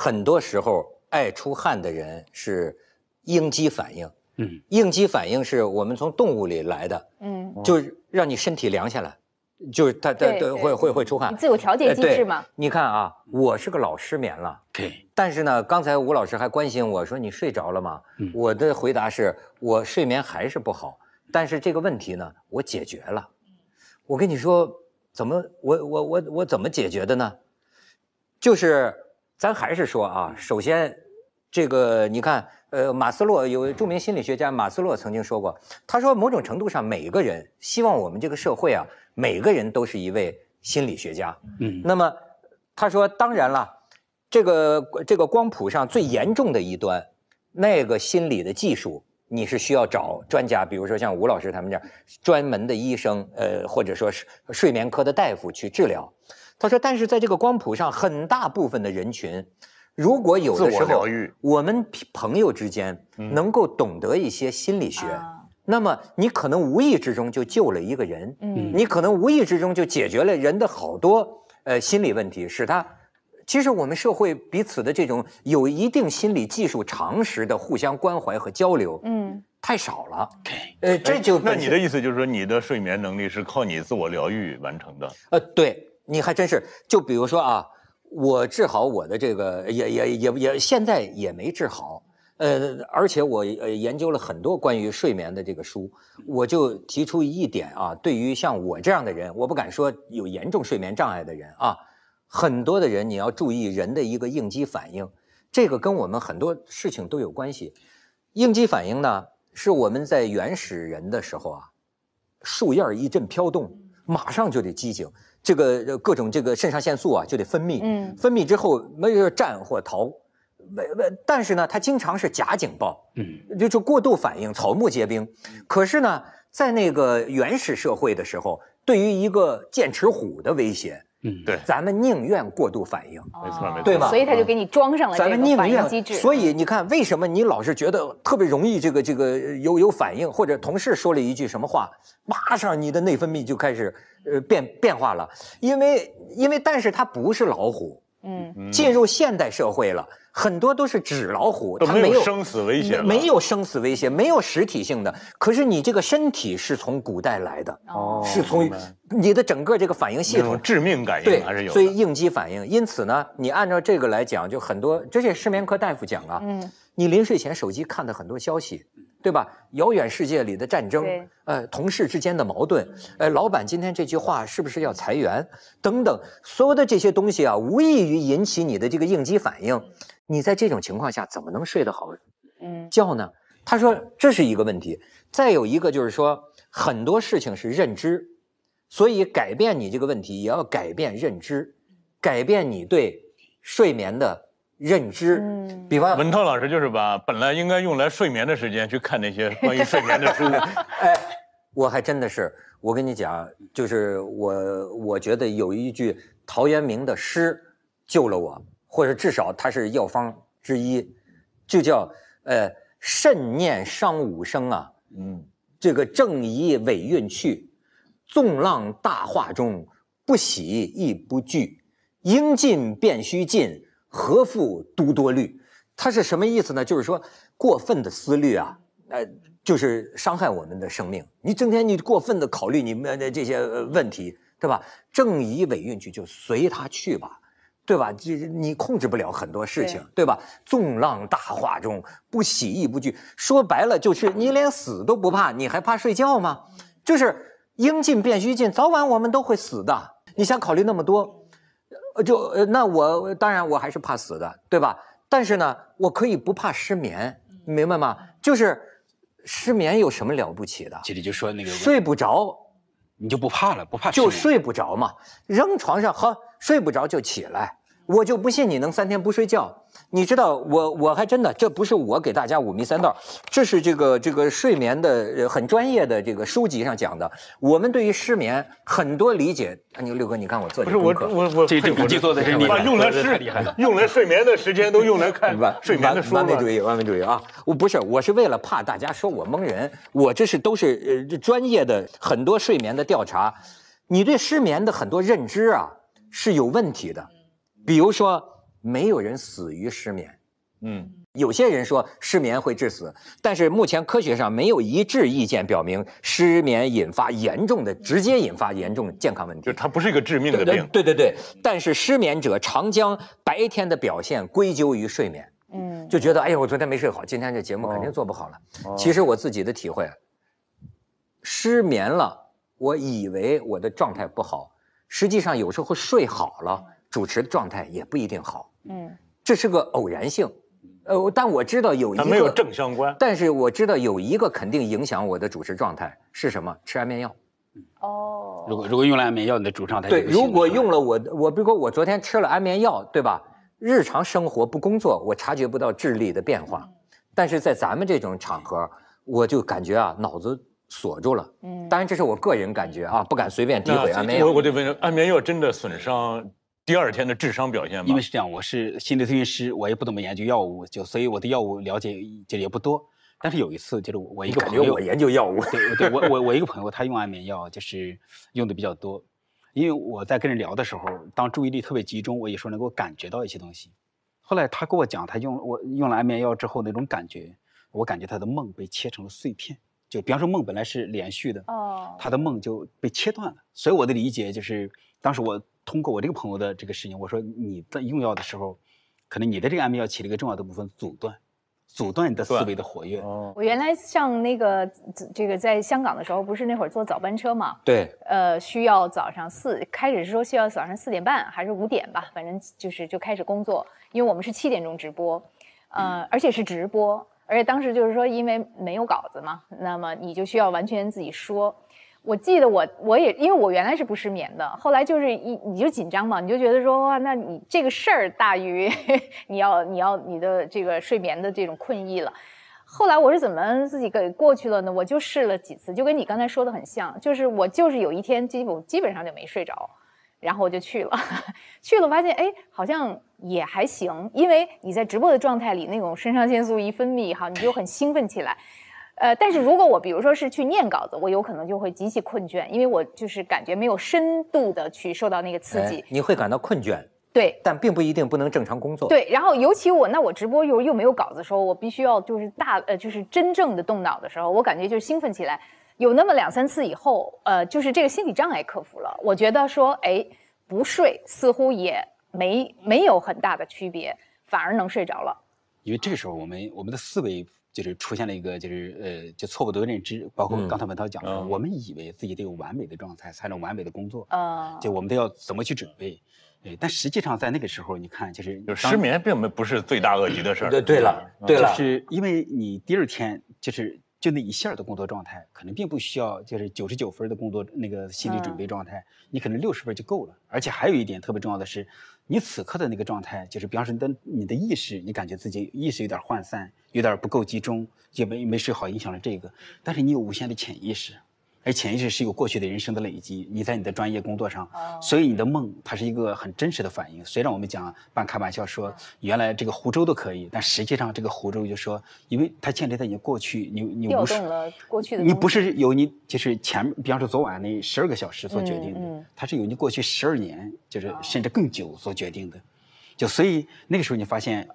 很多时候爱出汗的人是应激反应。嗯，应激反应是我们从动物里来的。嗯，就是让你身体凉下来，就是它它它会会会出汗。自我调节机制嘛。你看啊，我是个老失眠了。对。但是呢，刚才吴老师还关心我说你睡着了吗？我的回答是我睡眠还是不好，但是这个问题呢，我解决了。我跟你说，怎么我我我我怎么解决的呢？就是咱还是说啊，首先，这个你看，呃，马斯洛有著名心理学家马斯洛曾经说过，他说某种程度上，每个人希望我们这个社会啊，每个人都是一位心理学家。嗯，那么他说，当然了，这个这个光谱上最严重的一端，那个心理的技术。你是需要找专家，比如说像吴老师他们这样专门的医生，呃，或者说是睡眠科的大夫去治疗。他说，但是在这个光谱上，很大部分的人群，如果有的时候我们朋友之间能够懂得一些心理学，那么你可能无意之中就救了一个人，嗯，你可能无意之中就解决了人的好多呃心理问题，使他。其实我们社会彼此的这种有一定心理技术常识的互相关怀和交流，嗯，太少了。呃，这就那你的意思就是说，你的睡眠能力是靠你自我疗愈完成的？呃，对，你还真是。就比如说啊，我治好我的这个，也也也也，现在也没治好。呃，而且我呃研究了很多关于睡眠的这个书，我就提出一点啊，对于像我这样的人，我不敢说有严重睡眠障碍的人啊。很多的人，你要注意人的一个应激反应，这个跟我们很多事情都有关系。应激反应呢，是我们在原始人的时候啊，树叶一阵飘动，马上就得机警，这个各种这个肾上腺素啊就得分泌，嗯，分泌之后没有战或逃，为为，但是呢，它经常是假警报，嗯，就就过度反应，草木皆兵。可是呢，在那个原始社会的时候，对于一个剑齿虎的威胁。嗯，对，咱们宁愿过度反应，没错，没错，对吗？所以他就给你装上了这个反应机制。所以你看，为什么你老是觉得特别容易这个这个有有反应，或者同事说了一句什么话，马上你的内分泌就开始呃变变化了？因为因为，但是它不是老虎，嗯，进入现代社会了。很多都是纸老虎，它没有生死威胁，没有生死威胁，没有实体性的。可是你这个身体是从古代来的，哦，是从你的整个这个反应系统，致命感应还是有。所以应激反应，因此呢，你按照这个来讲，就很多这些失眠科大夫讲啊，嗯，你临睡前手机看的很多消息。对吧？遥远世界里的战争，呃，同事之间的矛盾，呃，老板今天这句话是不是要裁员？等等，所有的这些东西啊，无异于引起你的这个应激反应。你在这种情况下怎么能睡得好嗯觉呢？他说这是一个问题。再有一个就是说，很多事情是认知，所以改变你这个问题也要改变认知，改变你对睡眠的。认知，嗯，比方文涛老师就是把本来应该用来睡眠的时间去看那些关于睡眠的书。哎，我还真的是，我跟你讲，就是我我觉得有一句陶渊明的诗救了我，或者至少它是药方之一，就叫呃慎念伤五声啊，嗯，这个正宜委运去，纵浪大化中，不喜亦不惧，应尽便须尽。何复都多虑？它是什么意思呢？就是说，过分的思虑啊，呃，就是伤害我们的生命。你整天你过分的考虑你们的这些问题，对吧？正以委运去，就随他去吧，对吧？就你控制不了很多事情，对吧？纵浪大化中，不喜亦不惧。说白了就是，你连死都不怕，你还怕睡觉吗？就是应尽便须尽，早晚我们都会死的。你想考虑那么多？呃，就呃，那我当然我还是怕死的，对吧？但是呢，我可以不怕失眠，明白吗？就是失眠有什么了不起的？姐姐就说那个睡不着，你就不怕了，不怕就睡不着嘛，扔床上呵睡不着就起来。我就不信你能三天不睡觉。你知道，我我还真的，这不是我给大家五迷三道，这是这个这个睡眠的很专业的这个书籍上讲的。我们对于失眠很多理解，你六哥，你看我做不是我我我这这笔记做的真厉害，用来失用来睡眠的时间都用来看睡眠的书完美主义，完美主义啊！我不是，我是为了怕大家说我蒙人，我这是都是呃专业的很多睡眠的调查。你对失眠的很多认知啊是有问题的。比如说，没有人死于失眠。嗯，有些人说失眠会致死，但是目前科学上没有一致意见表明失眠引发严重的、直接引发严重健康问题。就它不是一个致命的病。对对对，但是失眠者常将白天的表现归咎于睡眠。嗯，就觉得哎呀，我昨天没睡好，今天这节目肯定做不好了。其实我自己的体会，失眠了，我以为我的状态不好，实际上有时候睡好了，主持的状态也不一定好。嗯，这是个偶然性。呃，但我知道有一个没有正相关，但是我知道有一个肯定影响我的主持状态是什么？吃安眠药。哦，如果如果用了安眠药，你的主状态对，如果用了我我比如说我昨天吃了安眠药，对吧？日常生活不工作，我察觉不到智力的变化，但是在咱们这种场合，我就感觉啊脑子锁住了。嗯，当然这是我个人感觉啊，不敢随便诋毁安眠药。我我得问，安眠药真的损伤？第二天的智商表现吗？因为是这样，我是心理咨询师，我也不怎么研究药物，就所以我对药物了解就也不多。但是有一次，就是我一个朋友，我研究药物，对对，我我我一个朋友他用安眠药，就是用的比较多。因为我在跟人聊的时候，当注意力特别集中，我有时候能够感觉到一些东西。后来他跟我讲，他用我用了安眠药之后那种感觉，我感觉他的梦被切成了碎片。就比方说梦本来是连续的，哦，他的梦就被切断了。所以我的理解就是，当时我。通过我这个朋友的这个事情，我说你在用药的时候，可能你的这个安眠药起了一个重要的部分，阻断，阻断你的思维的活跃。我原来上那个这个在香港的时候，不是那会儿坐早班车嘛？对。呃，需要早上四，开始是说需要早上四点半还是五点吧，反正就是就开始工作，因为我们是七点钟直播，呃，而且是直播，而且当时就是说因为没有稿子嘛，那么你就需要完全自己说。我记得我我也因为我原来是不失眠的，后来就是一你就紧张嘛，你就觉得说哇，那你这个事儿大于 你要你要你的这个睡眠的这种困意了。后来我是怎么自己给过去了呢？我就试了几次，就跟你刚才说的很像，就是我就是有一天基本基本上就没睡着，然后我就去了，去了发现哎好像也还行，因为你在直播的状态里，那种肾上腺素一分泌哈，你就很兴奋起来。呃，但是如果我比如说是去念稿子，我有可能就会极其困倦，因为我就是感觉没有深度的去受到那个刺激。你会感到困倦，对，但并不一定不能正常工作。对，然后尤其我那我直播又又没有稿子的时候，我必须要就是大呃就是真正的动脑的时候，我感觉就是兴奋起来。有那么两三次以后，呃，就是这个心理障碍克服了，我觉得说，哎，不睡似乎也没没有很大的区别，反而能睡着了。因为这个时候我们我们的思维。就是出现了一个，就是呃，就错误的认知，包括刚才文涛讲的，我们以为自己得有完美的状态才能完美的工作，啊，就我们都要怎么去准备，哎，但实际上在那个时候，你看，就是失眠并没不是罪大恶极的事儿，对对了，对了，就是因为你第二天就是就那一下的工作状态，可能并不需要就是九十九分的工作那个心理准备状态，你可能六十分就够了，而且还有一点特别重要的是。你此刻的那个状态，就是比方说你的你的意识，你感觉自己意识有点涣散，有点不够集中，也没没睡好，影响了这个。但是你有无限的潜意识。而潜意识是有过去的人生的累积，你在你的专业工作上，所以你的梦它是一个很真实的反应。虽然我们讲半开玩笑说，原来这个湖州都可以，但实际上这个湖州就说，因为它建立在你过去，你你调动了过去的，你不是由你就是前，比方说昨晚那十二个小时所决定的，它是由你过去十二年，就是甚至更久所决定的。就所以那个时候你发现，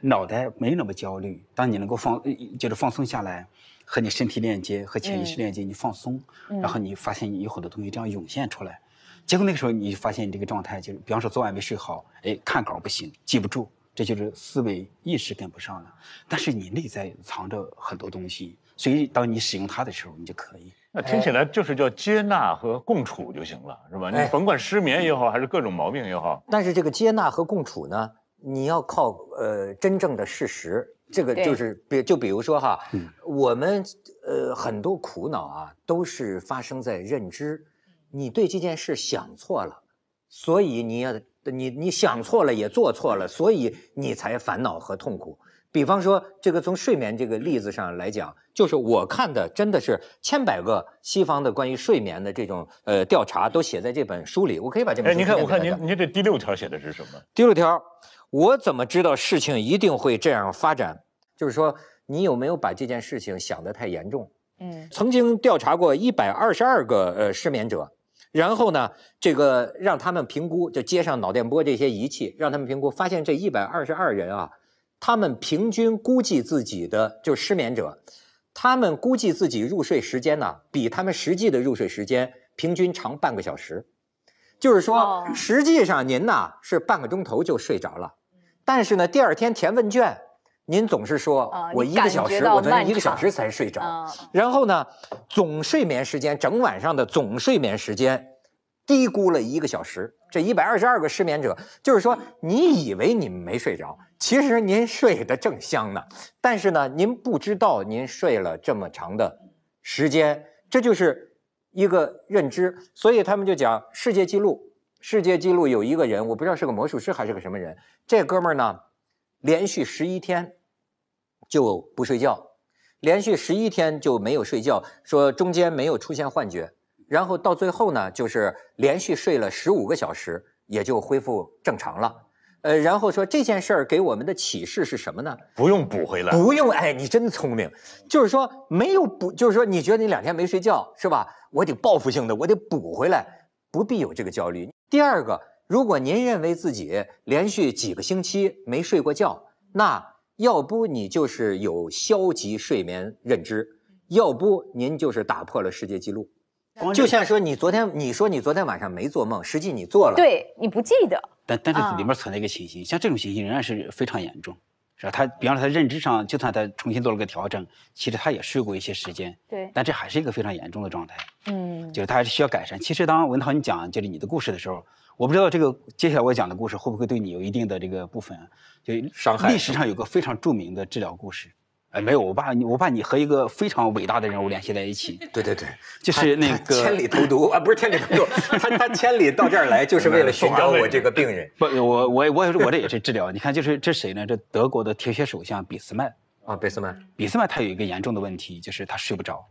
脑袋没那么焦虑，当你能够放就是放松下来。和你身体链接，和潜意识链接，你放松，然后你发现你有很多东西这样涌现出来，结果那个时候你发现你这个状态就是，比方说昨晚没睡好，哎，看稿不行，记不住，这就是思维意识跟不上了。但是你内在藏着很多东西，所以当你使用它的时候，你就可以。那听起来就是叫接纳和共处就行了，是吧？你甭管失眠也好，还是各种毛病也好。但是这个接纳和共处呢，你要靠呃真正的事实。这个就是比就比如说哈，我们呃很多苦恼啊，都是发生在认知。你对这件事想错了，所以你要你你想错了也做错了，所以你才烦恼和痛苦。比方说这个从睡眠这个例子上来讲，就是我看的真的是千百个西方的关于睡眠的这种呃调查都写在这本书里。我可以把这本书。哎，你看，我看您您这第六条写的是什么？第六条。我怎么知道事情一定会这样发展？就是说，你有没有把这件事情想得太严重？嗯，曾经调查过一百二十二个呃失眠者，然后呢，这个让他们评估，就接上脑电波这些仪器，让他们评估，发现这一百二十二人啊，他们平均估计自己的就失眠者，他们估计自己入睡时间呢，比他们实际的入睡时间平均长半个小时。就是说，实际上您呐是半个钟头就睡着了，但是呢，第二天填问卷。您总是说我一个小时，我昨天一个小时才睡着，然后呢，总睡眠时间，整晚上的总睡眠时间低估了一个小时。这一百二十二个失眠者，就是说，你以为你们没睡着，其实您睡得正香呢，但是呢，您不知道您睡了这么长的时间，这就是一个认知。所以他们就讲世界纪录，世界纪录有一个人，我不知道是个魔术师还是个什么人，这哥们儿呢，连续十一天。就不睡觉，连续十一天就没有睡觉，说中间没有出现幻觉，然后到最后呢，就是连续睡了十五个小时，也就恢复正常了。呃，然后说这件事儿给我们的启示是什么呢？不用补回来，不用。哎，你真聪明，就是说没有补，就是说你觉得你两天没睡觉是吧？我得报复性的，我得补回来，不必有这个焦虑。第二个，如果您认为自己连续几个星期没睡过觉，那。要不你就是有消极睡眠认知，要不您就是打破了世界纪录。就像说你昨天你说你昨天晚上没做梦，实际你做了，对你不记得。但但是里面存在一个情形，像这种情形仍然是非常严重，是吧？他比方说他认知上，就算他重新做了个调整，其实他也睡过一些时间，对。但这还是一个非常严重的状态，嗯，就是他还是需要改善。其实当文涛你讲就是你的故事的时候。我不知道这个接下来我讲的故事会不会对你有一定的这个部分，就伤害。历史上有个非常著名的治疗故事，哎，没有，我把你我把你和一个非常伟大的人物联系在一起。对对对，就是那个千里投毒啊，不是千里投毒，他他千里到这儿来就是为了寻找我这个病人。不，我我我我这也是治疗。你看，就是这谁呢？这德国的铁血首相俾斯麦啊，俾斯麦。俾斯麦他有一个严重的问题，就是他睡不着，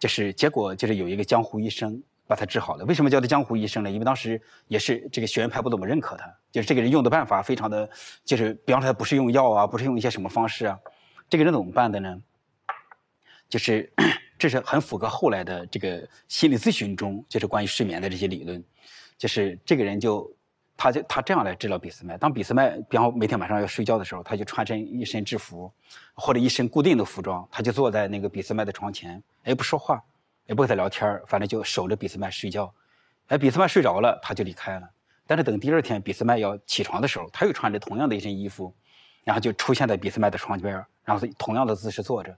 就是结果就是有一个江湖医生。把他治好了，为什么叫他江湖医生呢？因为当时也是这个学院派不怎么认可他，就是这个人用的办法非常的，就是比方说他不是用药啊，不是用一些什么方式啊，这个人怎么办的呢？就是 这是很符合后来的这个心理咨询中，就是关于睡眠的这些理论，就是这个人就他就他这样来治疗俾斯麦。当俾斯麦比方每天晚上要睡觉的时候，他就穿身一身制服或者一身固定的服装，他就坐在那个俾斯麦的床前，哎不说话。也不和他聊天反正就守着俾斯麦睡觉。哎，俾斯麦睡着了，他就离开了。但是等第二天俾斯麦要起床的时候，他又穿着同样的一身衣服，然后就出现在俾斯麦的床边然后同样的姿势坐着。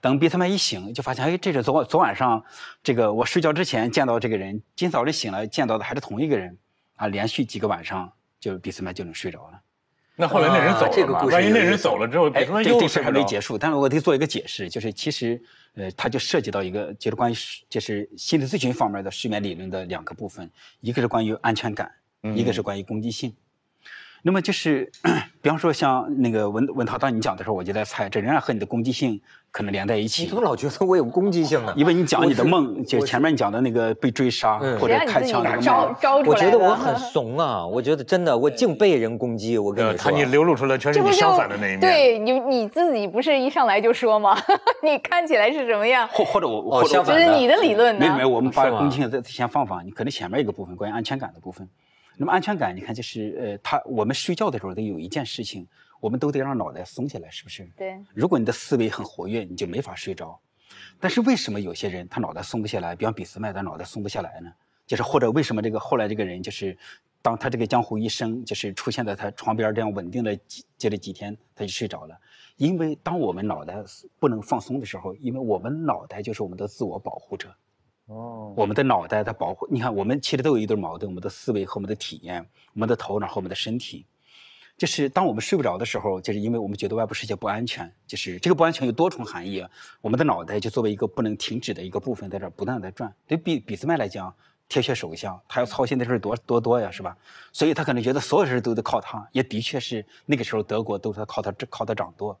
等俾斯麦一醒，就发现，哎，这是昨昨晚上这个我睡觉之前见到这个人，今早晨醒来见到的还是同一个人。啊，连续几个晚上，就俾斯麦就能睡着了。那后来那人走了吗？万一那人走了之后，哎，这这事还没结束。但是我得做一个解释，就是其实，呃，它就涉及到一个，就是关于就是心理咨询方面的睡眠理论的两个部分，一个是关于安全感，一个是关于攻击性。那么就是，比方说像那个文文涛，当你讲的时候，我就在猜，这仍然和你的攻击性可能连在一起。你怎么老觉得我有攻击性呢？因为你讲你的梦，就前面你讲的那个被追杀或者开枪那个梦，我觉得我很怂啊！我觉得真的，我净被人攻击。我跟你说，你流露出来全是你相反的那一面。对你你自己不是一上来就说吗？你看起来是什么样？或或者我，相反这是你的理论呢？没有，我们把攻击性再先放放，你可能前面一个部分关于安全感的部分。那么安全感，你看，就是呃，他我们睡觉的时候得有一件事情，我们都得让脑袋松下来，是不是？对。如果你的思维很活跃，你就没法睡着。但是为什么有些人他脑袋松不下来？比方俾斯麦，他脑袋松不下来呢？就是或者为什么这个后来这个人就是，当他这个江湖一生就是出现在他床边这样稳定的接了几天，他就睡着了。因为当我们脑袋不能放松的时候，因为我们脑袋就是我们的自我保护者。哦，我们的脑袋在保护你看，我们其实都有一对矛盾：我们的思维和我们的体验，我们的头脑和我们的身体。就是当我们睡不着的时候，就是因为我们觉得外部世界不安全。就是这个不安全有多重含义！我们的脑袋就作为一个不能停止的一个部分，在这不断在转。对比俾斯麦来讲，铁血首相，他要操心的事多多多呀，是吧？所以他可能觉得所有事都得靠他。也的确是那个时候德国都是靠他靠他掌舵。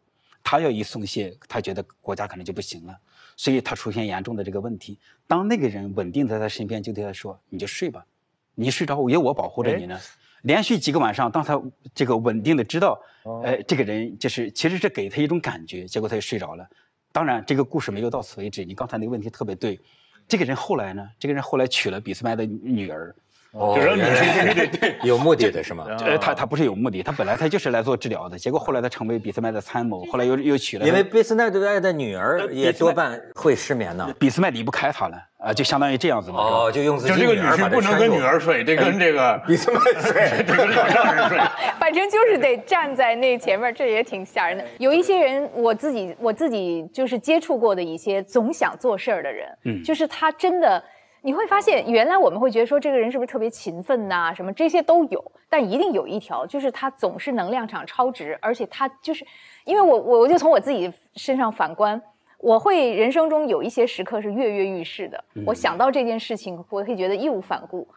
他要一松懈，他觉得国家可能就不行了。所以他出现严重的这个问题。当那个人稳定在他身边，就对他说：“你就睡吧，你睡着，有我保护着你呢。”连续几个晚上，当他这个稳定的知道，哎，这个人就是其实是给他一种感觉，结果他就睡着了。当然，这个故事没有到此为止。你刚才那个问题特别对，这个人后来呢，这个人后来娶了俾斯麦的女儿。哦就让女生原来对对对 有目的的是吗？呃，他他不是有目的，他本来他就是来做治疗的，结果后来他成为俾斯麦的参谋，后来又又娶了。因为俾斯麦对的女儿也多半会失眠呢。俾斯麦离不开他了啊，就相当于这样子嘛。哦，就用自己就这个女婿不能跟女儿睡，得跟这个俾斯麦睡。得跟老丈人睡。反正就是得站在那前面，这也挺吓人的。有一些人，我自己我自己就是接触过的一些总想做事儿的人，嗯就是他真的。你会发现，原来我们会觉得说这个人是不是特别勤奋呐、什么这些都有，但一定有一条，就是他总是能量场超值，而且他就是，因为我我我就从我自己身上反观，我会人生中有一些时刻是跃跃欲试的，我想到这件事情，我会觉得义无反顾，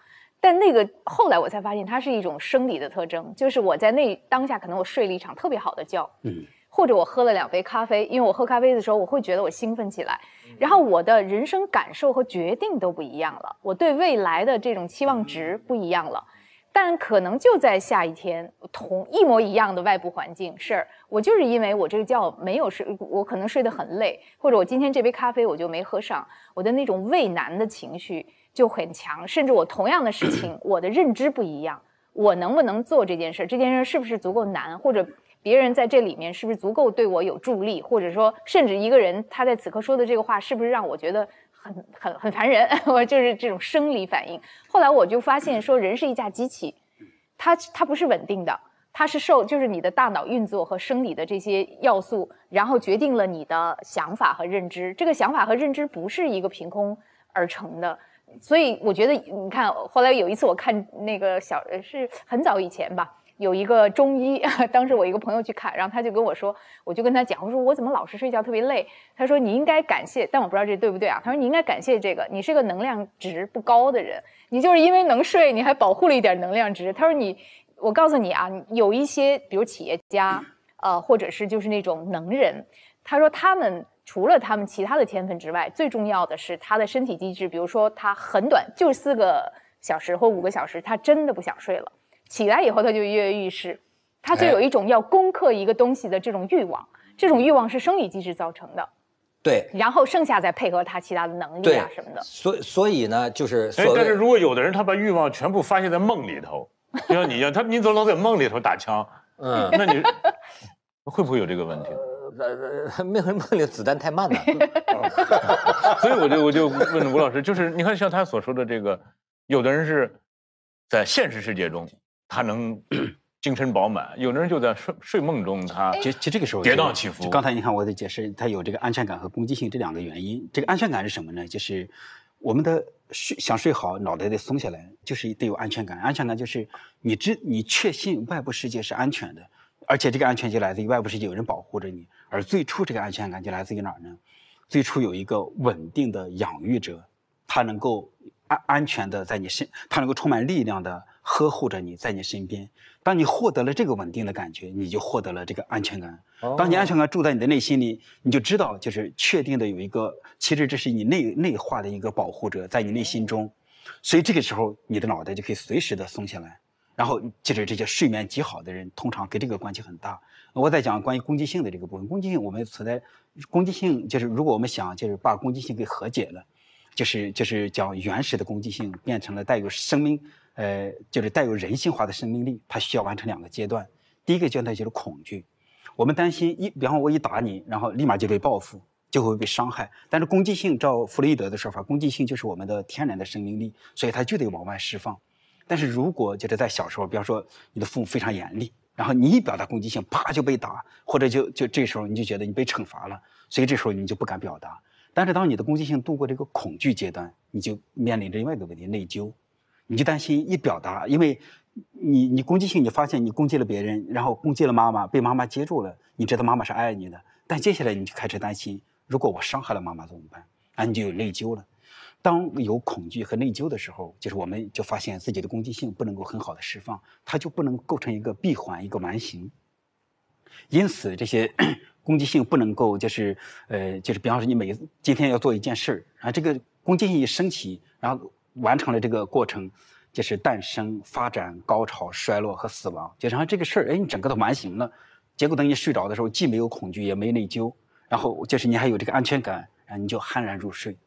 但那个后来我才发现，它是一种生理的特征，就是我在那当下可能我睡了一场特别好的觉，嗯，或者我喝了两杯咖啡，因为我喝咖啡的时候我会觉得我兴奋起来，然后我的人生感受和决定都不一样了，我对未来的这种期望值不一样了。但可能就在下一天，同一模一样的外部环境事儿，我就是因为我这个觉没有睡，我可能睡得很累，或者我今天这杯咖啡我就没喝上，我的那种畏难的情绪就很强，甚至我同样的事情，我的认知不一样，我能不能做这件事儿，这件事儿是不是足够难，或者别人在这里面是不是足够对我有助力，或者说，甚至一个人他在此刻说的这个话，是不是让我觉得很很很烦人，我就是这种生理反应。后来我就发现说，人是一架机器，它它不是稳定的，它是受就是你的大脑运作和生理的这些要素，然后决定了你的想法和认知。这个想法和认知不是一个凭空而成的。所以我觉得，你看，后来有一次我看那个小，是很早以前吧，有一个中医，当时我一个朋友去看，然后他就跟我说，我就跟他讲，我说我怎么老是睡觉特别累？他说你应该感谢，但我不知道这对不对啊？他说你应该感谢这个，你是个能量值不高的人，你就是因为能睡，你还保护了一点能量值。他说你，我告诉你啊，有一些比如企业家，呃，或者是就是那种能人，他说他们。除了他们其他的天分之外，最重要的是他的身体机制。比如说，他很短，就四个小时或五个小时，他真的不想睡了，起来以后他就跃跃欲试，他就有一种要攻克一个东西的这种欲望。这种欲望是生理机制造成的，对然后剩下再配合他其他的能力啊什么的。所所以呢，就是哎但是如果有的人他把欲望全部发泄在梦里头，就像你一样，他你总老在梦里头打枪，嗯，那你会不会有这个问题？呃，梦梦里子弹太慢了。所以我就我就问吴老师，就是你看像他所说的这个，有的人是在现实世界中他能 精神饱满，有的人就在睡睡梦中他其实其这个时候跌宕起伏就刚才你看我的解释，他有这个安全感和攻击性这两个原因。这个安全感是什么呢？就是我们的睡想睡好，脑袋得松下来，就是得有安全感。安全感就是你知你确信外部世界是安全的，而且这个安全就来自于外部世界有人保护着你。而最初这个安全感就来自于哪儿呢？最初有一个稳定的养育者，他能够安安全的在你身，他能够充满力量的呵护着你在你身边。当你获得了这个稳定的感觉，你就获得了这个安全感。当你安全感住在你的内心里，你就知道，就是确定的有一个，其实这是你内内化的一个保护者在你内心中，所以这个时候你的脑袋就可以随时的松下来。然后就是这些睡眠极好的人，通常跟这个关系很大。我在讲关于攻击性的这个部分，攻击性我们存在攻击性，就是如果我们想就是把攻击性给和解了，就是就是将原始的攻击性变成了带有生命，呃，就是带有人性化的生命力，它需要完成两个阶段。第一个阶段就是恐惧，我们担心一，比方我一打你，然后立马就被报复，就会被伤害。但是攻击性，照弗洛伊德的说法，攻击性就是我们的天然的生命力，所以它就得往外释放。但是如果就是在小时候，比方说你的父母非常严厉，然后你一表达攻击性，啪就被打，或者就就这时候你就觉得你被惩罚了，所以这时候你就不敢表达。但是当你的攻击性度过这个恐惧阶段，你就面临着另外一个问题——内疚。你就担心一表达，因为你你攻击性，你发现你攻击了别人，然后攻击了妈妈，被妈妈接住了，你知道妈妈是爱你的，但接下来你就开始担心，如果我伤害了妈妈怎么办？啊，你就有内疚了。当有恐惧和内疚的时候，就是我们就发现自己的攻击性不能够很好的释放，它就不能构成一个闭环、一个完形。因此，这些 攻击性不能够就是呃，就是比方说你每今天要做一件事儿，然后这个攻击性一升起，然后完成了这个过程，就是诞生、发展、高潮、衰落和死亡，就然后这个事儿，哎，你整个都完形了。结果等你睡着的时候，既没有恐惧，也没内疚，然后就是你还有这个安全感，然后你就酣然入睡。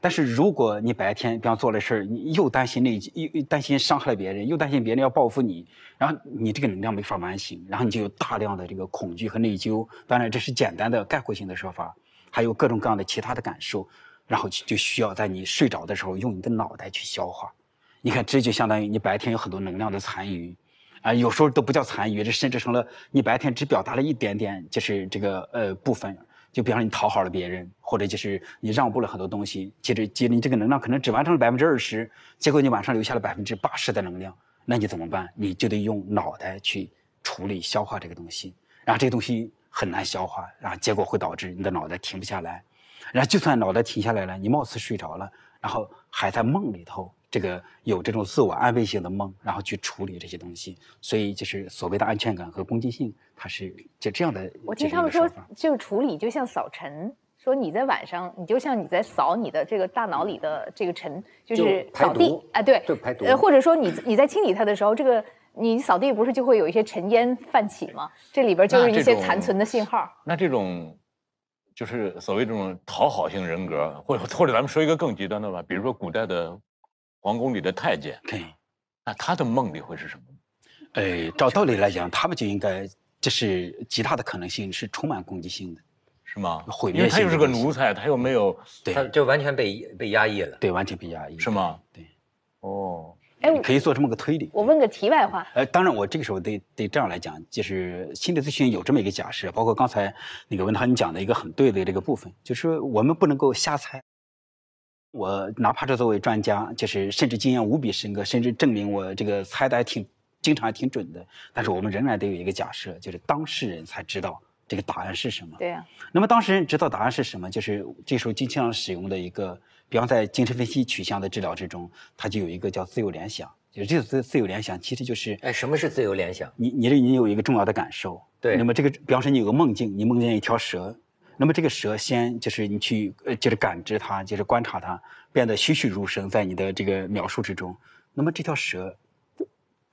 但是如果你白天比方做了事儿，你又担心内又又担心伤害了别人，又担心别人要报复你，然后你这个能量没法完形，然后你就有大量的这个恐惧和内疚。当然这是简单的概括性的说法，还有各种各样的其他的感受，然后就需要在你睡着的时候用你的脑袋去消化。你看，这就相当于你白天有很多能量的残余，啊，有时候都不叫残余，这甚至成了你白天只表达了一点点，就是这个呃部分。就比方说你讨好了别人，或者就是你让步了很多东西，接着接着你这个能量可能只完成了百分之二十，结果你晚上留下了百分之八十的能量，那你怎么办？你就得用脑袋去处理消化这个东西，然后这个东西很难消化，然后结果会导致你的脑袋停不下来，然后就算脑袋停下来了，你貌似睡着了，然后还在梦里头。这个有这种自我安慰性的梦，然后去处理这些东西，所以就是所谓的安全感和攻击性，它是就这样的。我听他们说，就处理就像扫尘，说你在晚上，你就像你在扫你的这个大脑里的这个尘，就是扫地啊，对，就排毒。呃，或者说你你在清理它的时候，这个你扫地不是就会有一些尘烟泛起吗？这里边就是一些残存的信号。那这种就是所谓这种讨好型人格，或者或者咱们说一个更极端的吧，比如说古代的。皇宫里的太监，对，那他的梦里会是什么？呃，照道理来讲，他们就应该，这是极大的可能性是充满攻击性的，是吗？毁灭性。因为他又是个奴才，他又没有，他就完全被被压抑了。对，完全被压抑，是吗？对。哦，哎，可以做这么个推理。我问个题外话。呃，当然，我这个时候得得这样来讲，就是心理咨询有这么一个假设，包括刚才那个文涛你讲的一个很对的这个部分，就是我们不能够瞎猜。我哪怕是作为专家，就是甚至经验无比深刻，甚至证明我这个猜的还挺经常还挺准的。但是我们仍然得有一个假设，就是当事人才知道这个答案是什么。对呀。那么当事人知道答案是什么，就是这时候经常使用的一个，比方在精神分析取向的治疗之中，它就有一个叫自由联想。就是这个自自由联想，其实就是哎，什么是自由联想？你你这你有一个重要的感受。对。那么这个，比方说你有个梦境，你梦见一条蛇。那么这个蛇先就是你去呃，就是感知它，就是观察它，变得栩栩如生在你的这个描述之中。那么这条蛇，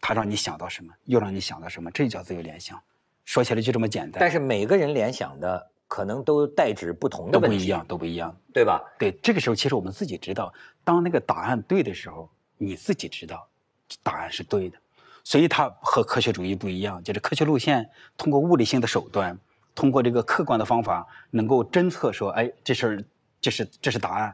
它让你想到什么，又让你想到什么，这叫自由联想。说起来就这么简单。但是每个人联想的可能都代指不同的问题，都不一样，都不一样，对吧？对，这个时候其实我们自己知道，当那个答案对的时候，你自己知道答案是对的。所以它和科学主义不一样，就是科学路线通过物理性的手段。通过这个客观的方法，能够侦测说，哎，这事儿，这是这是答案。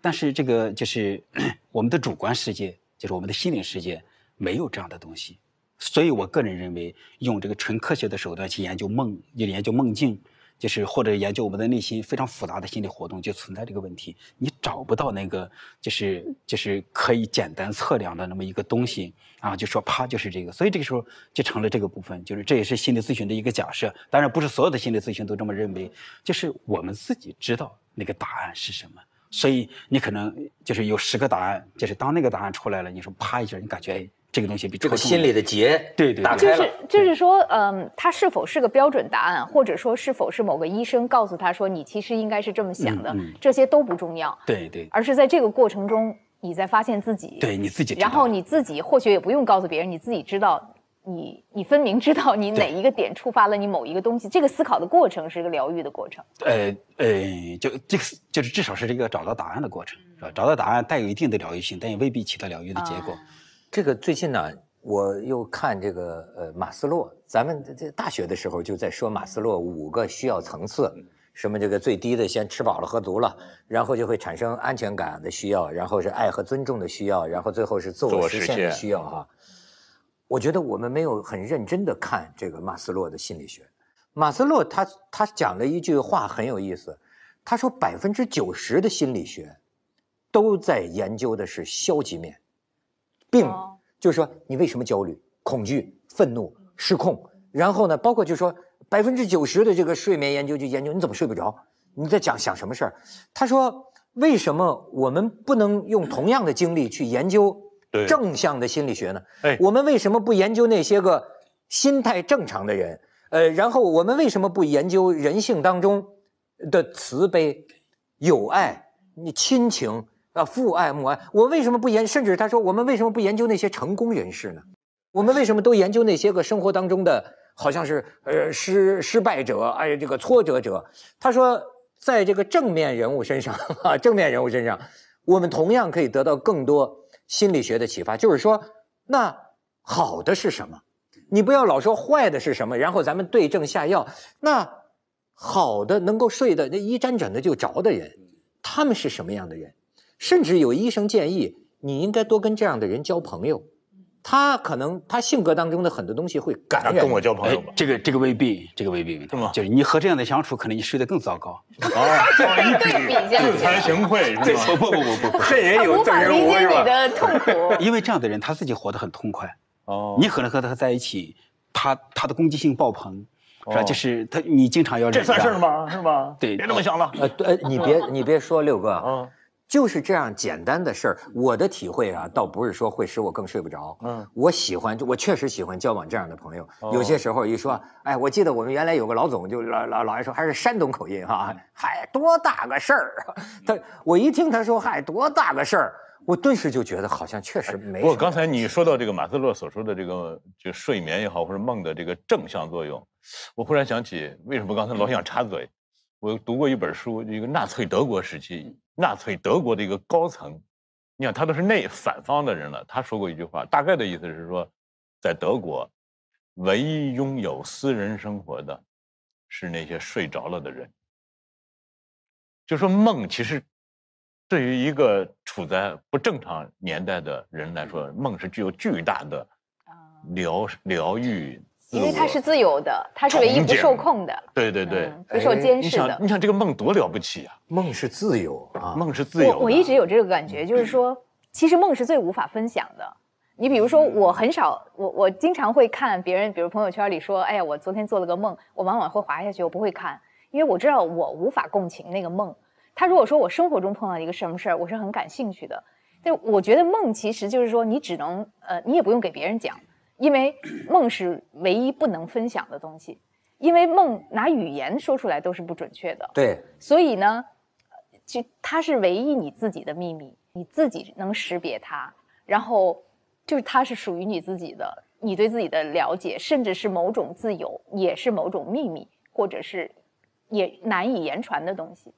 但是这个就是 我们的主观世界，就是我们的心灵世界，没有这样的东西。所以我个人认为，用这个纯科学的手段去研究梦，就研究梦境。就是或者研究我们的内心非常复杂的心理活动，就存在这个问题，你找不到那个就是就是可以简单测量的那么一个东西啊，就说啪就是这个，所以这个时候就成了这个部分，就是这也是心理咨询的一个假设，当然不是所有的心理咨询都这么认为，就是我们自己知道那个答案是什么，所以你可能就是有十个答案，就是当那个答案出来了，你说啪一下，你感觉哎。这个东西比这个心里的结对对打开了，就是就是说，嗯，他是否是个标准答案，或者说是否是某个医生告诉他说你其实应该是这么想的，这些都不重要。对对，而是在这个过程中，你在发现自己，对你自己，然后你自己或许也不用告诉别人，你自己知道，你你分明知道你哪一个点触发了你某一个东西，这个思考的过程是一个疗愈的过程。呃呃，就这个就是至少是这个找到答案的过程，是吧？找到答案带有一定的疗愈性，但也未必起到疗愈的结果。这个最近呢，我又看这个呃马斯洛，咱们这大学的时候就在说马斯洛五个需要层次，什么这个最低的先吃饱了喝足了，然后就会产生安全感的需要，然后是爱和尊重的需要，然后最后是自我实现的需要哈。我觉得我们没有很认真的看这个马斯洛的心理学。马斯洛他他讲了一句话很有意思，他说百分之九十的心理学都在研究的是消极面。病就是说，你为什么焦虑、恐惧、愤怒、失控？然后呢，包括就是说，百分之九十的这个睡眠研究就研究你怎么睡不着，你在讲想什么事儿？他说，为什么我们不能用同样的精力去研究正向的心理学呢？哎，我们为什么不研究那些个心态正常的人？呃，然后我们为什么不研究人性当中的慈悲、友爱、你亲情？啊，父爱母爱，我为什么不研？甚至他说，我们为什么不研究那些成功人士呢？我们为什么都研究那些个生活当中的，好像是呃失失败者，哎，这个挫折者？他说，在这个正面人物身上 啊，正面人物身上，我们同样可以得到更多心理学的启发。就是说，那好的是什么？你不要老说坏的是什么，然后咱们对症下药。那好的能够睡的那一沾枕头就着的人，他们是什么样的人？甚至有医生建议，你应该多跟这样的人交朋友。他可能他性格当中的很多东西会感染。跟我交朋友吧，这个这个未必，这个未必，是吗就是你和这样的相处，可能你睡得更糟糕。啊，一对比一下自惭形秽是吗？不不不不不不，这人他无法理解你？的痛苦。因为这样的人他自己活得很痛快，哦，你可能和他在一起，他他的攻击性爆棚，是吧？哦就是他你经常要这算事儿？吗？是吗？对别这么想了。呃，你别你别说六哥，啊，就是这样简单的事儿。我的体会啊，倒不是说会使我更睡不着。嗯，我喜欢，我确实喜欢交往这样的朋友。哦有些时候一说，哎，我记得我们原来有个老总，就老老老爱说，还是山东口音哈，嗨，多大个事儿啊！他我一听他说嗨，多大个事儿，我顿时就觉得好像确实没。不过刚才你说到这个马斯洛所说的这个就睡眠也好，或者梦的这个正向作用，我忽然想起为什么刚才老想插嘴。我读过一本书，一个纳粹德国时期，纳粹德国的一个高层，你看他都是内反方的人了，他说过一句话，大概的意思是说，在德国，唯一拥有私人生活的，是那些睡着了的人。就说梦其实对于一个处在不正常年代的人来说，梦是具有巨大的疗疗愈，因为它是自自由的，它是唯一不受控的，对对对，嗯不受监视的，。想你想这个梦多了不起啊！梦是自由啊，梦是自由。我我一直有这个感觉，就是说，其实梦是最无法分享的。你比如说，我很少，我我经常会看别人，比如朋友圈里说，哎呀，我昨天做了个梦，我往往会滑下去，我不会看，因为我知道我无法共情那个梦。他如果说我生活中碰到一个什么事儿，我是很感兴趣的。但我觉得梦其实就是说，你只能呃，你也不用给别人讲，因为梦是唯一不能分享的东西，因为梦拿语言说出来都是不准确的。对，所以呢，就它是唯一你自己的秘密，你自己能识别它，然后就是它是属于你自己的，你对自己的了解，甚至是某种自由，也是某种秘密，或者是也难以言传的东西。